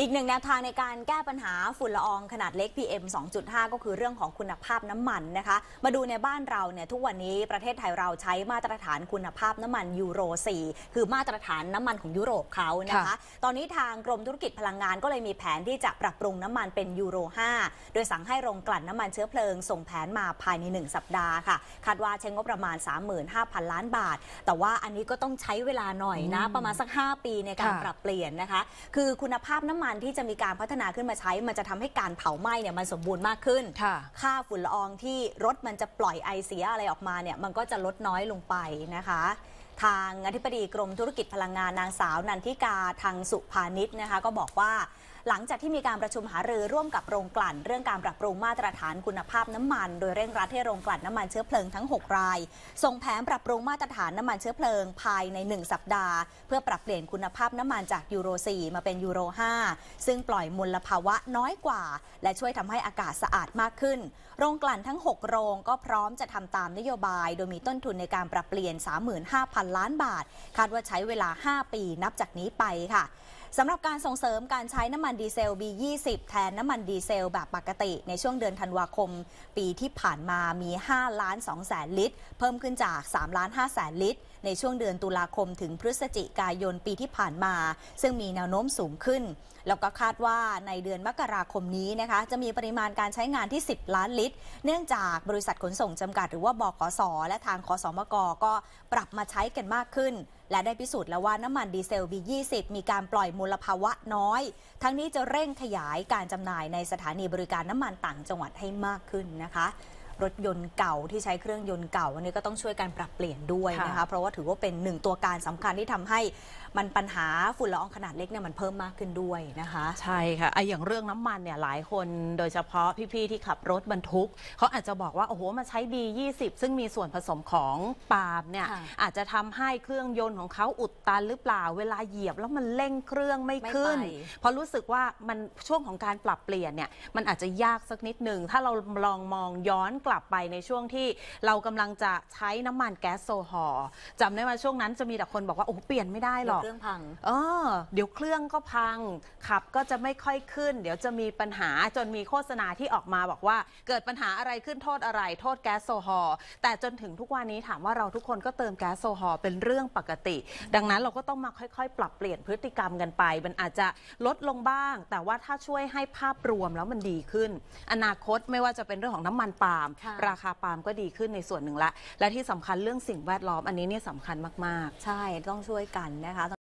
อีกหนึ่งแนวทางในการแก้ปัญหาฝุ่นละอองขนาดเล็ก PM 2.5 ก็คือเรื่องของคุณภาพน้ำมันนะคะ มาดูในบ้านเราเนี่ยทุกวันนี้ประเทศไทยเราใช้มาตรฐานคุณภาพน้ำมันยูโร 4 คือมาตรฐานน้ำมันของยุโรปเขานะคะค่ะตอนนี้ทางกรมธุรกิจพลังงานก็เลยมีแผนที่จะปรับปรุงน้ำมันเป็นยูโร 5 โดยสั่งให้โรงกลั่นน้ำมันเชื้อเพลิง ส่งแผนมาภายใน 1 สัปดาห์ค่ะ คาดว่าใช้งบประมาณ 35,000 ล้านบาท แต่ว่าอันนี้ก็ต้องใช้เวลาหน่อยนะประมาณสัก 5 ปีในการค่ะปรับเปลี่ยนนะคะ คือคุณภาพน้ำมันที่จะมีการพัฒนาขึ้นมาใช้ มันจะทำให้การเผาไหม้เนี่ยมันสมบูรณ์มากขึ้นค่ะค่าฝุ่นละอองที่รถมันจะปล่อยไอเสียอะไรออกมาเนี่ยมันก็จะลดน้อยลงไปนะคะ ทางอธิบดีกรมธุรกิจพลังงานนางสาวนันทิกาทางสุภานิชนะคะก็บอกว่าหลังจากที่มีการประชุมหารือร่วมกับโรงกลั่น เรื่องการปรับปรุงมาตรฐานคุณภาพน้ำมัน โดยเร่งรัดให้โรงกลั่นน้ำมันเชื้อเพลิงทั้ง 6 ราย ส่งแผนปรับปรุงมาตรฐานน้ำมันเชื้อเพลิงภายใน 1 สัปดาห์ เพื่อปรับเปลี่ยนคุณภาพน้ำมันจากยูโร 4 มาเป็นยูโร 5 ซึ่งปล่อยมลภาวะน้อยกว่า และช่วยทำให้อากาศสะอาดมากขึ้น โรงกลั่นทั้ง 6 โรงก็พร้อมจะทำตามนโยบาย โดยมีต้นทุนในการปรับเปลี่ยน 35,000ล้านบาท คาดว่าใช้เวลา 5 ปีนับจากนี้ไปค่ะสำหรับการส่งเสริมการใช้น้ำมันดีเซล B20 แทนน้ำมันดีเซลแบบปกติ ในช่วงเดือนธันวาคม ปีที่ผ่านมามี5ล้าน2แสนลิตร เพิ่มขึ้นจาก3ล้าน5แสนลิตร ในช่วงเดือนตุลาคมถึงพฤศจิกายนปีที่ผ่านมา ซึ่งมีแนวโน้มสูงขึ้น แล้วก็คาดว่าในเดือนมกราคมนี้นะคะจะมีปริมาณการใช้งานที่ 10 ล้านลิตร เนื่องจากบริษัทขนส่งจำกัดหรือว่าบกส และทางคสมกก็ปรับมาใช้กันมากขึ้น และได้พิสูจน์แล้วว่าน้ำมันดีเซล B20 มีการปล่อยมลภาวะน้อย ทั้งนี้จะเร่งขยายการจำหน่ายในสถานีบริการน้ำมันต่างจังหวัดให้มากขึ้นนะคะ รถยนต์เก่าที่ใช้เครื่องยนต์เก่าอันนี้ก็ต้องช่วยกันปรับเปลี่ยนด้วยนะคะค่ะเพราะว่าถือว่าเป็นหนึ่งตัวการสำคัญที่ทำให้มันปัญหาฝุ่นละอองขนาดเล็กเนี่ยมันเพิ่มมากขึ้นด้วยนะคะ ใช่ค่ะไอะอย่างเรื่องน้ำมันเนี่ยหลายคนโดยเฉพาะพี่ๆที่ขับรถบรรทุกเขาอาจจะบอกว่าโอ้โหมาใช้ B20 ซึ่งมีส่วนผสมของปาล์มเนี่ยค่ะอาจจะทำให้เครื่องยนต์ของเขาอุดตันหรือเปล่าเวลาเหยียบแล้วมันเร่งเครื่องไม่ไม่ขึ้นไปเพราะรู้สึกว่ามันช่วงของการปรับเปลี่ยนเนี่ยมันอาจจะยากสักนิดหนึ่งถ้าเราลองมองย้อนกลับไปในช่วงที่เรากำลังจะใช้น้ำมันแก๊สโซฮอล์จำได้ว่าช่วงนั้นจะมีแต่คนบอกว่าโอ้โหเปลี่ยนไม่ได้หรอก เครื่องพัง เออเดี๋ยวเครื่องก็พัง ขับก็จะไม่ค่อยขึ้น เดี๋ยวจะมีปัญหาจนมีโฆษณาที่ออกมาบอกว่า เกิดปัญหาอะไรขึ้นโทษอะไร โทษแก๊สโซฮอล์แต่จนถึงทุกวันนี้ถามว่าเราทุกคนก็เติมแก๊สโซฮอล์เป็นเรื่องปกติ ดังนั้นเราก็ต้องมาค่อยๆ ปรับเปลี่ยนพฤติกรรมกันไป มันอาจจะลดลงบ้าง แต่ว่าถ้าช่วยให้ภาพรวมแล้วมันดีขึ้น อนาคตไม่ว่าจะเป็นเรื่องของน้ำมันปาล์มค่ะราคาปาล์มก็ดีขึ้นในส่วนหนึ่งละ และที่สำคัญเรื่องสิ่งแวดล้อมอันนี้เนี่ยสำคัญมาก ๆ ใช่ต้องช่วยกันนะคะ